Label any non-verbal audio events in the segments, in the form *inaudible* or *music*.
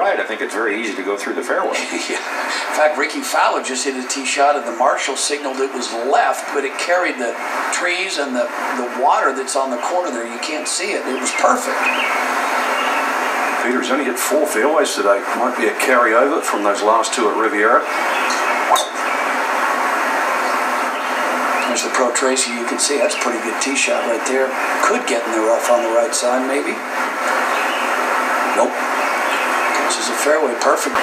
right, I think it's very easy to go through the fairway. *laughs* yeah. In fact, Rickie Fowler just hit a tee shot, and the marshal signaled it was left, but it carried the trees and the, the water that's on the corner there. You can't see it. It was perfect. Peter's only hit four fairways today. Might be a carryover from those last two at Riviera. There's the Pro Tracer. You can see that's a pretty good tee shot right there. Could get in the rough on the right side, maybe. Nope. A fairway perfect.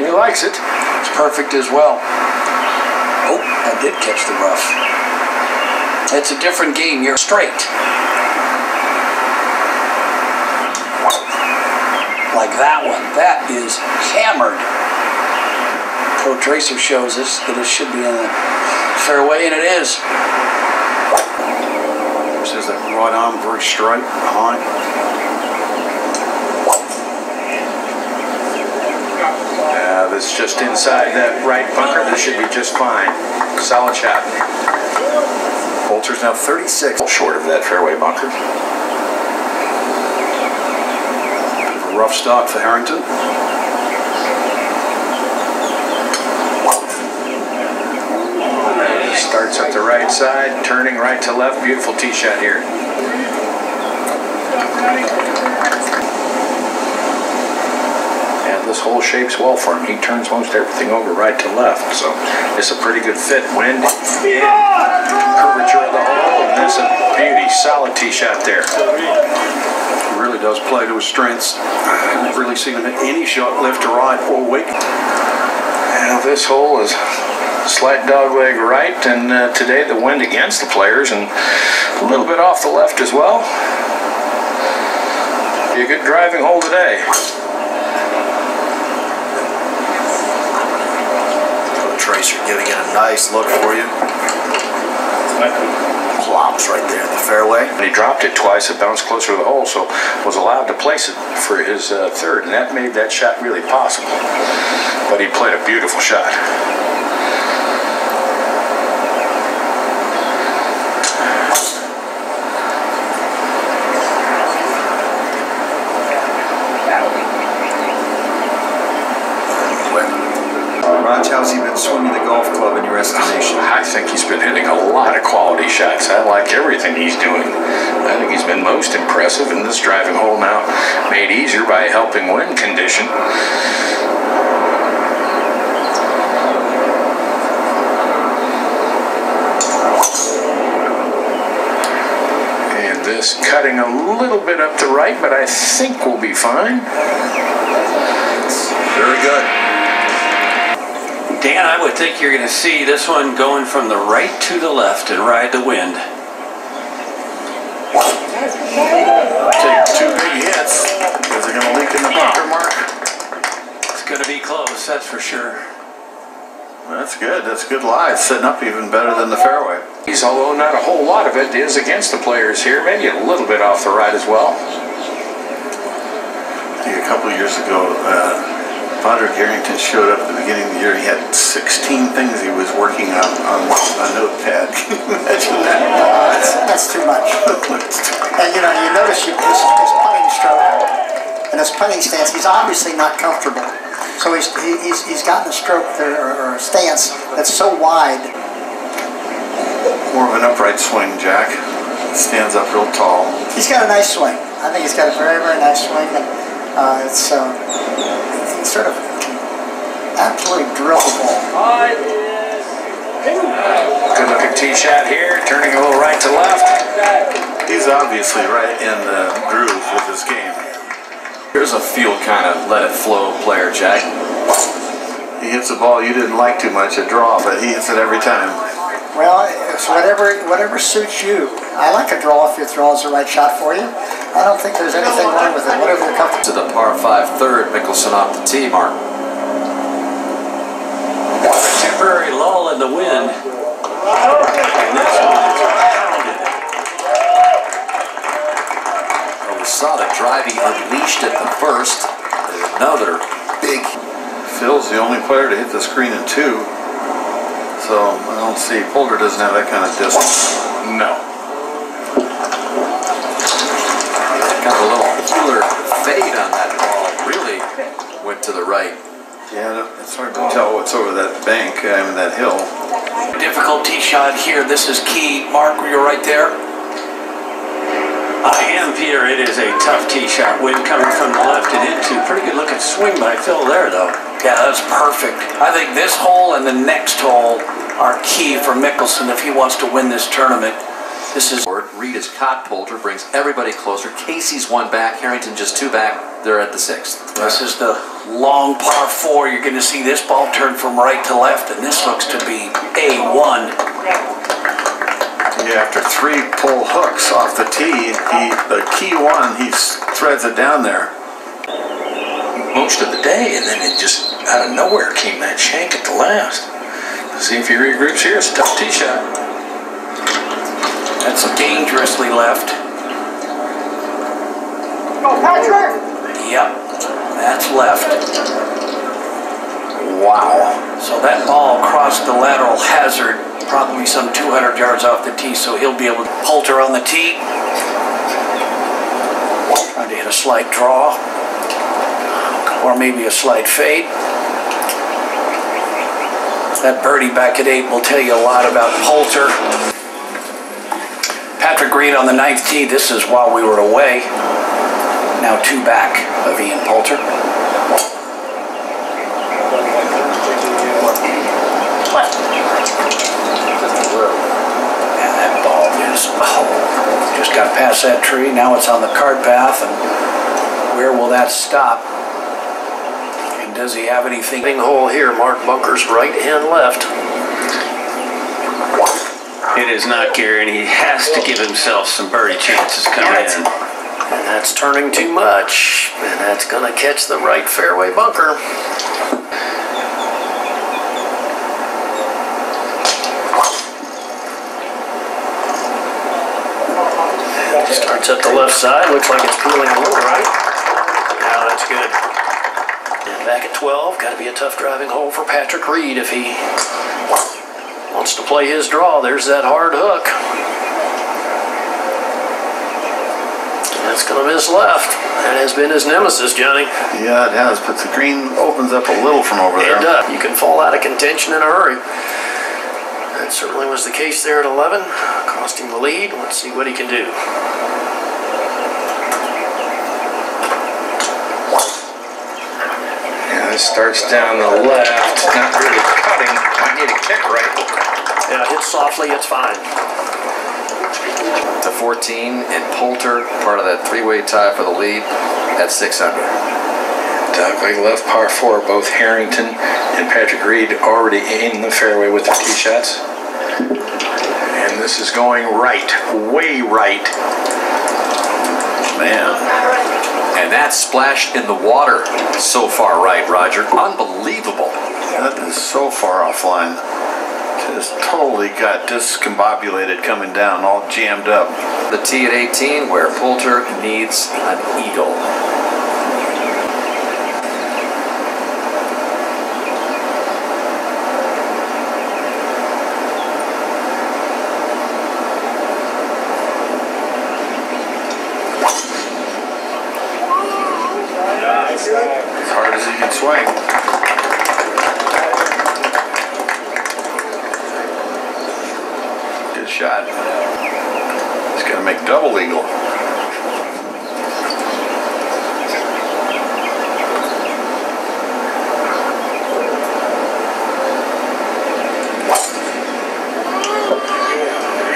He likes it. It's perfect as well. Oh, that did catch the rough. It's a different game. You're straight. Like that one. That is hammered. Pro Tracer shows us that it should be in the fairway, and it is. Right arm very straight behind. Uh, that's just inside that right bunker. This should be just fine. Solid shot. Poulter's now 36 short of that fairway bunker. Rough start for Harrington. Starts at the right side, turning right to left. Beautiful tee shot here. And this hole shapes well for him. He turns most everything over right to left, so it's a pretty good fit. Wind and curvature of the hole, and that's a beauty. Solid tee shot there. Really does play to his strengths. I've really seen him hit any shot left to right or weak. Now this hole is slight dog leg right, and uh, today the wind against the players, and a little bit off the left as well. Be a good driving hole today. Tracer giving it a nice look for you. Plops right there in the fairway. And he dropped it twice, it bounced closer to the hole, so was allowed to place it for his uh, third, and that made that shot really possible. But he played a beautiful shot. Swinging the golf club in your estimation? I think he's been hitting a lot of quality shots. I like everything he's doing. I think he's been most impressive in this driving hole now, made easier by helping wind condition. And this cutting a little bit up the right, but I think we'll be fine. I would think you're going to see this one going from the right to the left and ride the wind. Take two big hits. Is it going to leak in the bunker, Mark? It's going to be close, that's for sure. That's good. That's good lie. It's setting up even better than the fairway. He's, although not a whole lot of it is against the players here, maybe a little bit off the right as well. I think a couple years ago, uh, Padraig Harrington showed up at the beginning of the year. He had 16 things he was working on on a notepad. *laughs* Can you imagine that? That's, that's too much. *laughs* And you know, you notice you, his, his putting stroke and his putting stance, he's obviously not comfortable. So he's, he, he's, he's gotten a stroke there, or, or a stance that's so wide. More of an upright swing, Jack. Stands up real tall. He's got a nice swing. I think he's got a very, very nice swing. And uh, it's uh, sort of absolutely drill the ball. Good looking tee shot here, turning a little right to left. He's obviously right in the groove with his game. Here's a feel kind of let it flow player, Jack. He hits a ball you didn't like too much, a draw, but he hits it every time. Well, it's whatever whatever suits you. I like a draw if your draw is the right shot for you. I don't think there's anything wrong with it. Whatever you're comfortable. To the par 5 third, Mickelson off the tee, Mark. Temporary lull in the wind. And this one is pounded. Well, we saw the driving unleashed at the first. There's another big Phil's the only player to hit the screen in two. So so I don't see, Poulter doesn't have that kind of distance. No. Kind of a little cooler fade on that ball. Really went to the right. Yeah, it's hard to tell what's over that bank, I mean, that hill. Difficult tee shot here. This is key. Mark, you're right there. I am, Peter. It is a tough tee shot. Wind coming from the left and into. Pretty good looking swing by Phil there, though. Yeah, that's perfect. I think this hole and the next hole are key for Mickelson if he wants to win this tournament. This is Reed is caught. Poulter brings everybody closer. Casey's one back. Harrington just two back. They're at the sixth. this is the long par four. You're going to see this ball turn from right to left, and this looks to be a one. Yeah, after three pull hooks off the tee, he, the key one, he threads it down there. Most of the day, and then it just out of nowhere came that shank at the last. See if he regroups here. It's a tough tee shot. That's dangerously left. Oh, Patrick! Yep, that's left. Wow. So that ball crossed the lateral hazard, probably some 200 yards off the tee, so he'll be able to Poulter on the tee. Trying to hit a slight draw, or maybe a slight fade. That birdie back at eight will tell you a lot about Poulter. Patrick Reed on the ninth tee. This is while we were away. Now two back of Ian Poulter. And that ball is, oh, just got past that tree. Now it's on the cart path, and where will that stop? Does he have anything? hole here. Mark Bunkers right and left. It is not Gary, and he has to give himself some birdie chances coming in. And that's turning too much, and that's going to catch the right fairway bunker. Starts at the left side, looks like it's peeling a little right. Now that's good. Back at 12, got to be a tough driving hole for Patrick Reed if he wants to play his draw. There's that hard hook. That's going to miss left. That has been his nemesis, Johnny. Yeah, it has, but the green opens up a little from over there. It does. You can fall out of contention in a hurry. That certainly was the case there at 11. costing the lead. Let's see what he can do. Yeah, this starts down the left. Not really cutting. Might need a kick right. Yeah, hit softly, it's fine. To 14, and Poulter, part of that three-way tie for the lead, at 6 under. Dogleg left par four. Both Harrington and Patrick Reed already in the fairway with their tee shots. And this is going right, way right. Man, And that splash in the water so far right, Roger. Unbelievable. that is so far offline. Just totally got discombobulated coming down, all jammed up. The tee at 18 where Poulter needs an eagle. As hard as he can swing. Good shot. He's gonna make double eagle.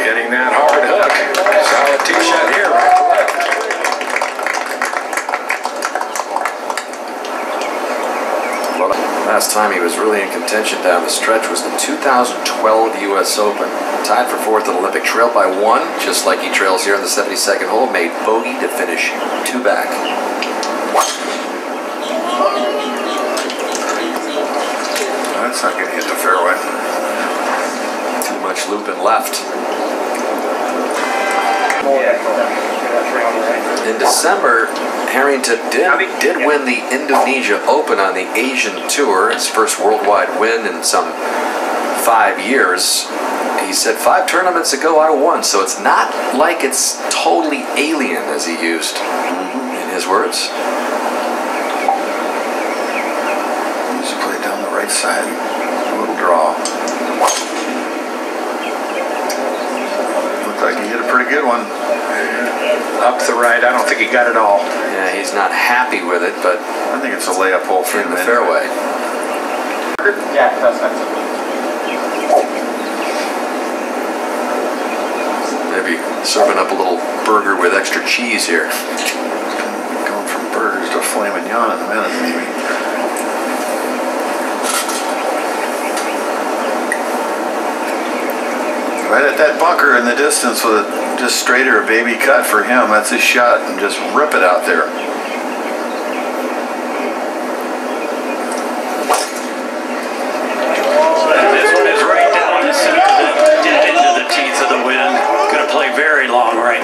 Hitting that hard hook. Solid tee shot here, right to left. Last time he was really in contention down the stretch was the 2012 U.S. Open. Tied for fourth at Olympic, trailed by one, just like he trails here in the 72nd hole, made bogey to finish two back. That's not gonna hit the fairway. Too much looping left. In December, Harrington did, did win the Indonesia Open on the Asian Tour, his first worldwide win in some five years. He said five tournaments ago I won, so it's not like it's totally alien, as he used mm-hmm. in his words. Just play down the right side. A little draw. Looked like he hit a pretty good one. Up the right, I don't think he got it all. Yeah, he's not happy with it, but I think it's a layup hole for in him. the anyway. fairway. Yeah, that's that's Maybe serving up a little burger with extra cheese here. Going from burgers to filet mignon in a minute, maybe. Right at that bunker in the distance with a just straight or a baby cut for him. That's his shot and just rip it out there.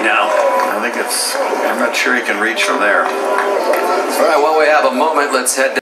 Down I'm not sure he can reach from there. All right, while we have a moment, let's head